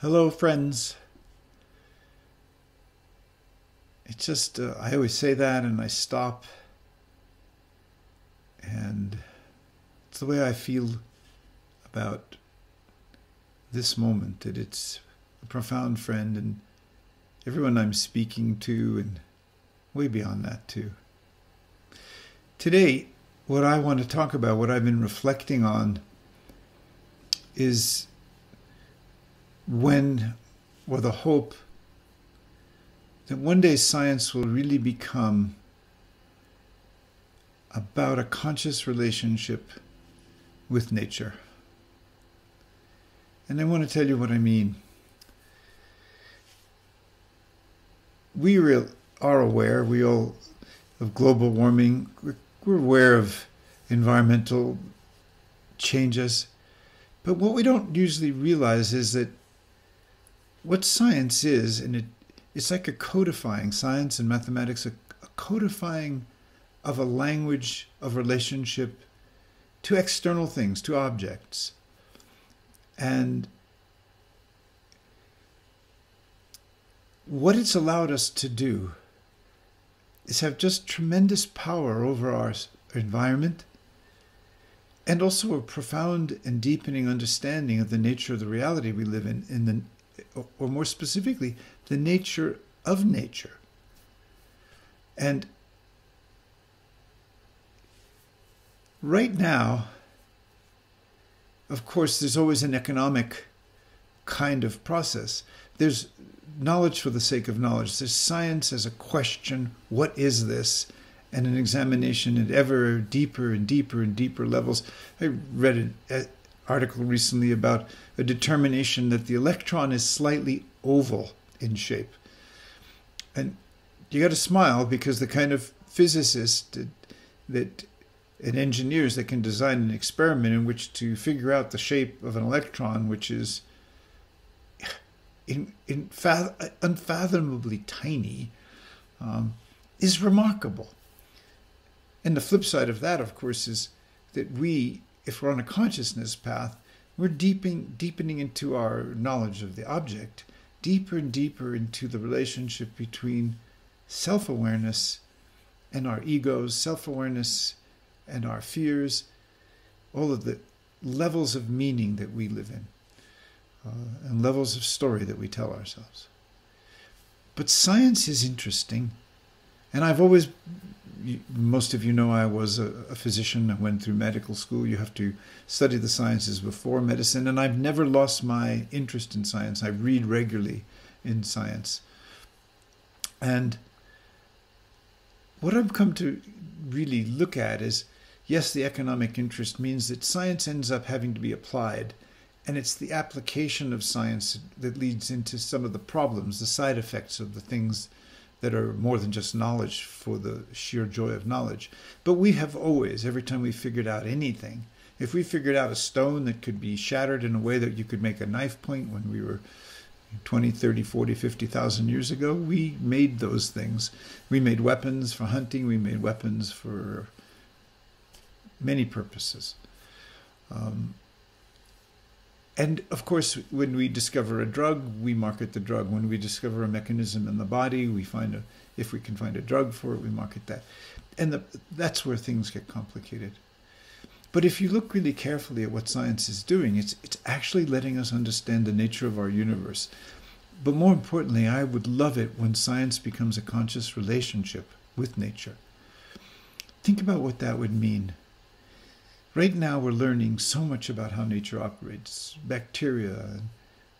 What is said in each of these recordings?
Hello, friends. It's just, uh, I always say that and I stop. And it's the way I feel about this moment that it's a profound friend and everyone I'm speaking to, and way beyond that, too. Today, what I want to talk about, what I've been reflecting on, is when, or the hope that one day science will really become about a conscious relationship with nature. And I want to tell you what I mean. We are aware, we all, of global warming. We're aware of environmental changes. But what we don't usually realize is that what science is, and it, it's like a codifying, science and mathematics, a, a codifying of a language of relationship to external things, to objects. And what it's allowed us to do is have just tremendous power over our environment and also a profound and deepening understanding of the nature of the reality we live in, in the, or more specifically, the nature of nature. And right now, of course, there's always an economic kind of process. There's knowledge for the sake of knowledge. There's science as a question what is this? And an examination at ever deeper and deeper and deeper levels. I read an article recently about a determination that the electron is slightly oval in shape. And you got to smile because the kind of physicists that, that and engineers that can design an experiment in which to figure out the shape of an electron, which is in, in unfathomably tiny, um, is remarkable. And the flip side of that, of course, is that we, if we're on a consciousness path, we're deepening, deepening into our knowledge of the object, deeper and deeper into the relationship between self awareness and our egos, self awareness and our fears, all of the levels of meaning that we live in, uh, and levels of story that we tell ourselves. But science is interesting, and I've always, most of you know, I was a, a physician. I went through medical school. You have to study the sciences before medicine, and I've never lost my interest in science. I read regularly in science. And what I've come to really look at is yes, the economic interest means that science ends up having to be applied. And it's the application of science that leads into some of the problems, the side effects of the things that are more than just knowledge for the sheer joy of knowledge. But we have always, every time we figured out anything, if we figured out a stone that could be shattered in a way that you could make a knife point when we were 20, 30, 40, 50,000 years ago, we made those things. We made weapons for hunting, we made weapons for many purposes. Um, and of course, when we discover a drug, we market the drug. When we discover a mechanism in the body, we find a, if we can find a drug for it, we market that. And the, that's where things get complicated. But if you look really carefully at what science is doing, it's, it's actually letting us understand the nature of our universe. But more importantly, I would love it when science becomes a conscious relationship with nature. Think about what that would mean. Right now, we're learning so much about how nature operates bacteria,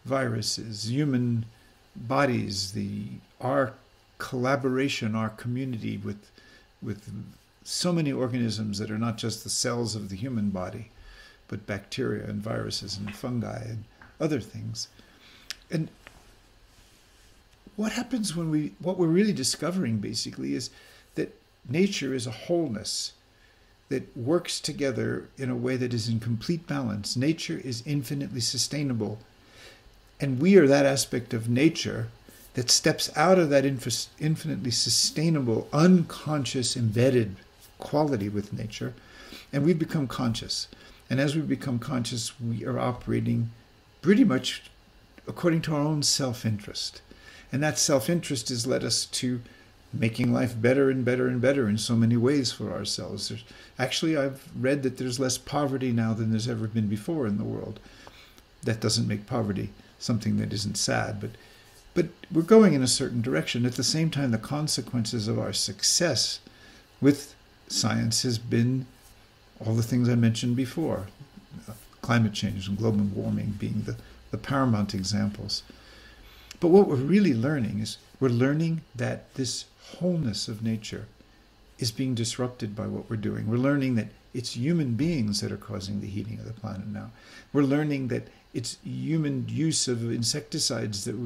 viruses, human bodies, the, our collaboration, our community with, with so many organisms that are not just the cells of the human body, but bacteria and viruses and fungi and other things. And what happens when we, what we're really discovering basically is that nature is a wholeness that works together in a way that is in complete balance. Nature is infinitely sustainable. And we are that aspect of nature that steps out of that infinitely sustainable, unconscious, embedded quality with nature, and we become conscious. And as we become conscious, we are operating pretty much according to our own self interest. And that self interest has led us to making life better and better and better in so many ways for ourselves. There's, actually, I've read that there's less poverty now than there's ever been before in the world. That doesn't make poverty something that isn't sad, but but we're going in a certain direction. At the same time, the consequences of our success with science has been all the things I mentioned before climate change and global warming being the, the paramount examples. But what we're really learning is we're learning that this wholeness of nature is being disrupted by what we're doing. We're learning that it's human beings that are causing the heating of the planet now. We're learning that it's human use of insecticides that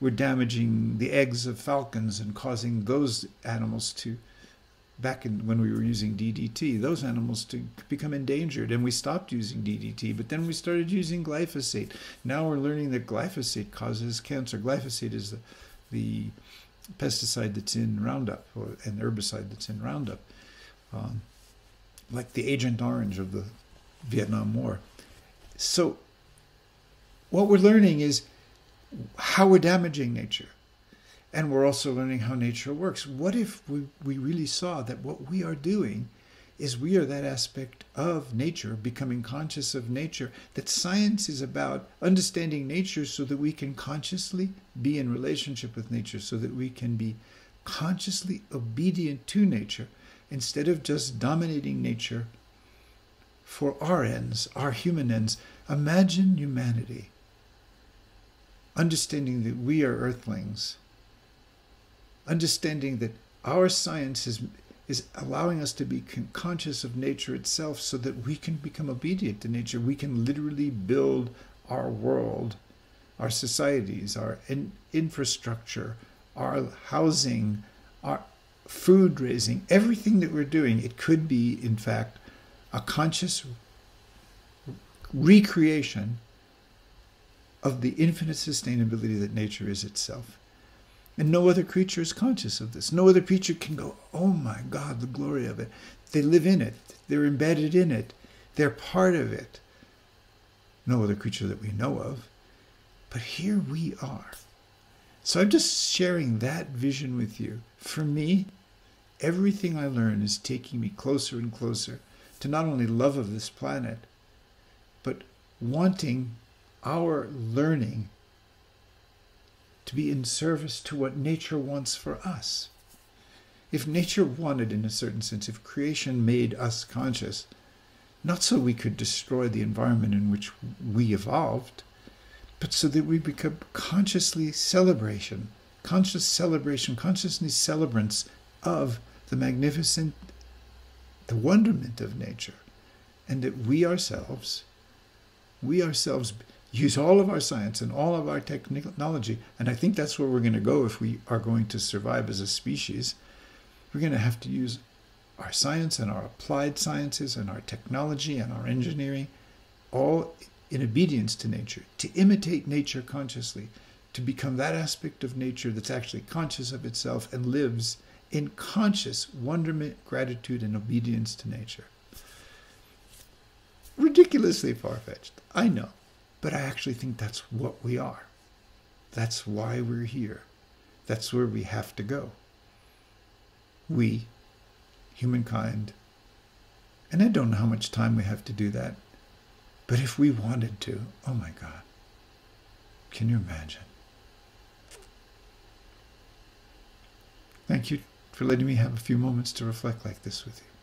were damaging the eggs of falcons and causing those animals to back in when we were using DDT, those animals to become endangered, and we stopped using DDT. But then we started using glyphosate. Now we're learning that glyphosate causes cancer. Glyphosate is the, the pesticide that's in Roundup, or an herbicide that's in Roundup, um, like the Agent Orange of the Vietnam War. So, what we're learning is how we're damaging nature and we're also learning how nature works. What if we, we really saw that what we are doing is we are that aspect of nature, becoming conscious of nature, that science is about understanding nature so that we can consciously be in relationship with nature, so that we can be consciously obedient to nature instead of just dominating nature for our ends, our human ends. Imagine humanity understanding that we are earthlings understanding that our science is is allowing us to be conscious of nature itself so that we can become obedient to nature. We can literally build our world our societies our in, infrastructure our housing our food raising everything that we're doing. It could be in fact a conscious recreation of the infinite sustainability that nature is itself and no other creature is conscious of this. No other creature can go, oh my God, the glory of it. They live in it, they're embedded in it, they're part of it. No other creature that we know of. But here we are. So I'm just sharing that vision with you. For me, everything I learn is taking me closer and closer to not only love of this planet, but wanting our learning to be in service to what nature wants for us. If nature wanted, in a certain sense, if creation made us conscious, not so we could destroy the environment in which we evolved, but so that we become consciously celebration, conscious celebration, consciously celebrants of the magnificent, the wonderment of nature, and that we ourselves, we ourselves use all of our science and all of our technology. And I think that's where we're going to go if we are going to survive as a species. We're going to have to use our science and our applied sciences and our technology and our engineering, all in obedience to nature, to imitate nature consciously, to become that aspect of nature that's actually conscious of itself and lives in conscious wonderment, gratitude, and obedience to nature. Ridiculously far fetched, I know. But I actually think that's what we are. That's why we're here. That's where we have to go. We, humankind, and I don't know how much time we have to do that, but if we wanted to, oh my God, can you imagine? Thank you for letting me have a few moments to reflect like this with you.